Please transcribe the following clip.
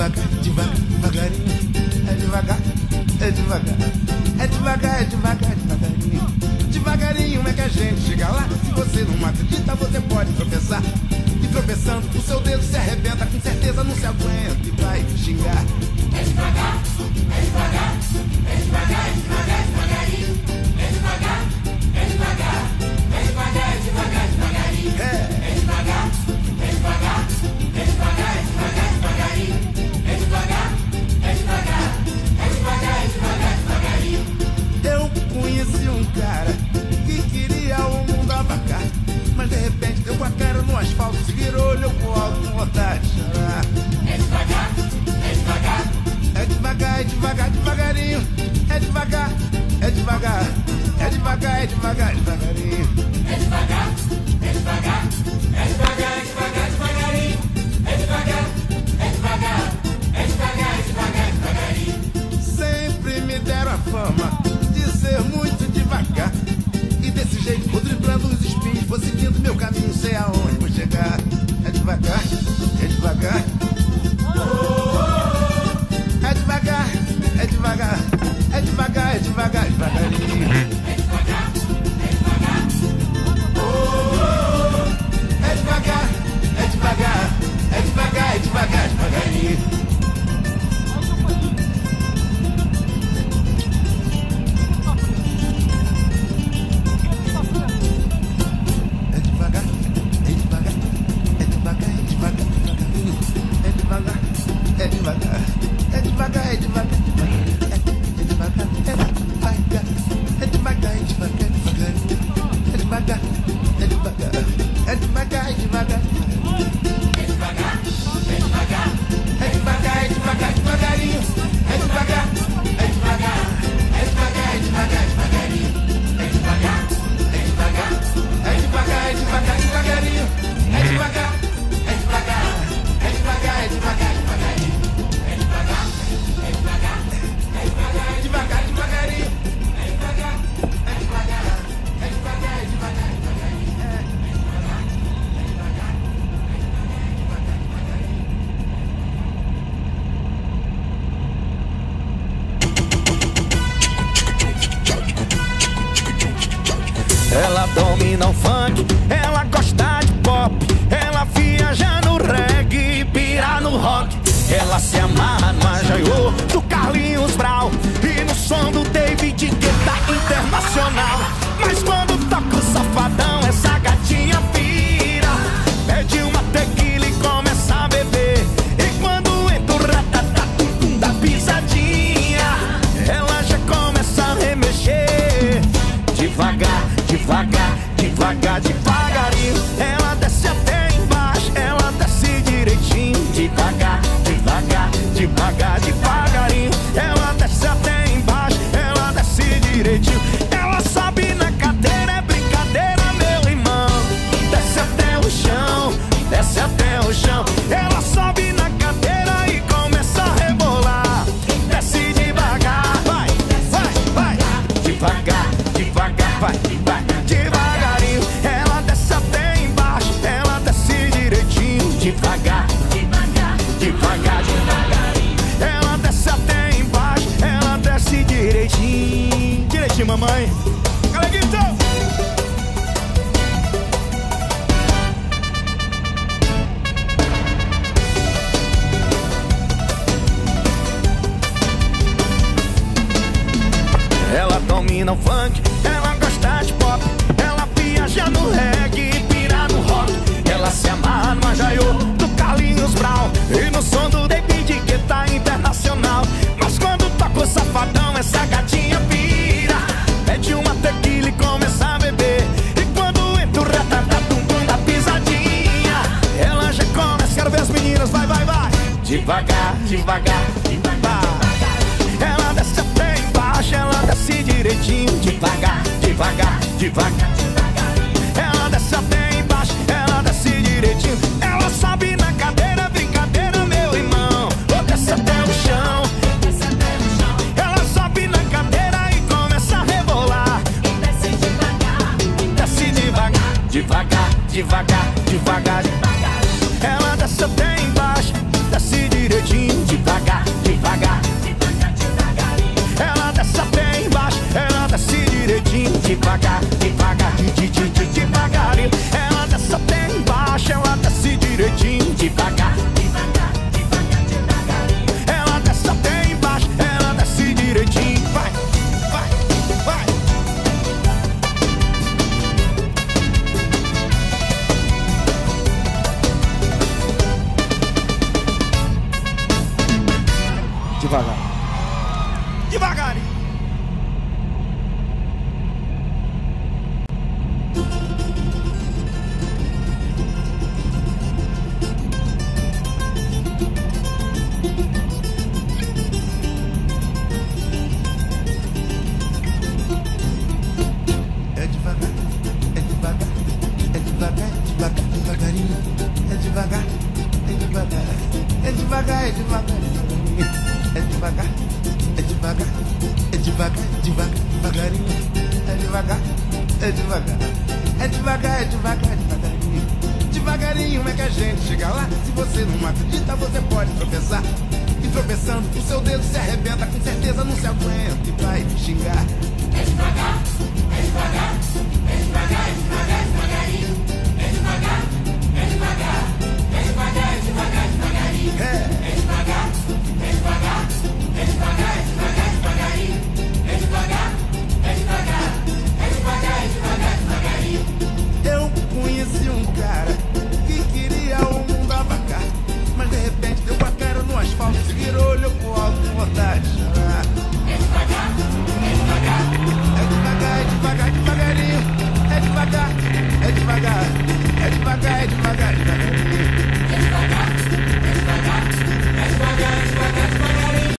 devagar, devagar, devagarinho. É devagar, é devagar, é devagar, é devagar, devagarinho. Devagarinho é que a gente chega lá. Se você não acredita, você pode tropeçar. E tropeçando, o seu dedo se arrebenta, com certeza não se aguenta e vai xingar. Devagar, devagar, devagarinho. É devagar, é devagar. É devagar, é devagar, devagarinho. é devagar, é devagar, é devagar, é devagar, Ela domina o funk, ela gosta de pop, ela viaja no reggae, pira no rock. Ela se amarra no Ajaiô do Carlinhos Brau e no som do David Guetta Internacional. Mas quando toca o safadão, essa gatinha pira, pede uma tequila e começa a beber. E quando entra o ratatatum da pisadinha, ela já começa a remexer. Devagar, devagar, devagar, devagarinho. Ela desce até embaixo, ela desce direitinho. Devagar, devagar, devagar, devagarinho. Domina o funk, ela gosta de pop, ela viaja no reggae, pira no rock. Ela se amarra no Ajaiô do Carlinhos Brown e no som do David Guetta Internacional. Mas quando toca o safadão, essa gatinha pira, pede uma tequila e começa a beber. E quando entra o ratatatum da pisadinha, ela já começa, quero ver as meninas, vai, vai, vai. Devagar, devagar, devagar. Direitinho. Devagar, devagar, devagar. Ela desce até devagar, é devagar. É devagar, é devagar, é devagar, devagar, devagarinho. É devagar, é devagar, é devagar, é devagar, devagarinho. Devagarinho é que a gente chega lá. Se você não acredita, você pode tropeçar. E tropeçando, o seu dedo se arrebenta, com certeza não se aguenta e vai me xingar.